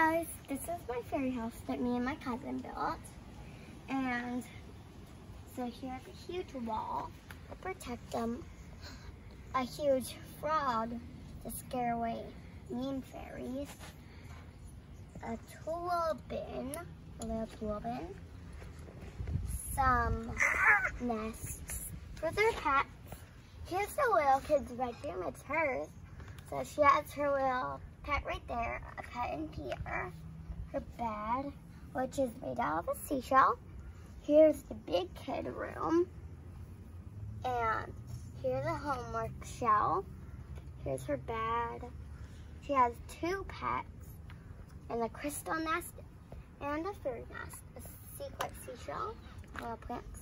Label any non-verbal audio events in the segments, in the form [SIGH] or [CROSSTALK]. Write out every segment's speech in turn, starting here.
guys, this is my fairy house that me and my cousin built. And so here's a huge wall to protect them. A huge frog to scare away mean fairies. A tool bin, a little tool bin. Some [LAUGHS] nests for their pets. Here's the little kid's bedroom, it's hers. So she has her little pet right there, pet in here. Her bed, which is made out of a seashell. Here's the big kid room. And here's a homework shell. Here's her bed. She has two pets and a crystal nest and a third nest, a secret seashell, little plants.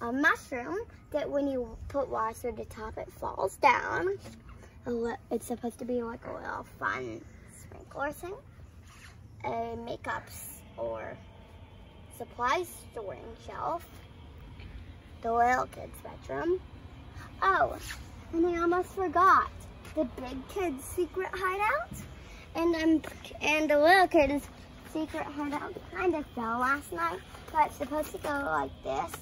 A mushroom that when you put water through the top, it falls down. Oh, it's supposed to be like a little fun A makeup or supply storing shelf. The little kid's bedroom. Oh, and I almost forgot. The big kid's secret hideout. And um, and the little kid's secret hideout kind of fell last night. But it's supposed to go like this.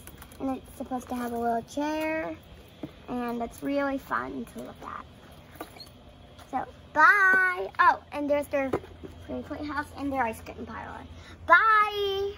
And it's supposed to have a little chair. And it's really fun to look at. So, bye. Oh, and there's their Point House and their ice cream parlor. Bye.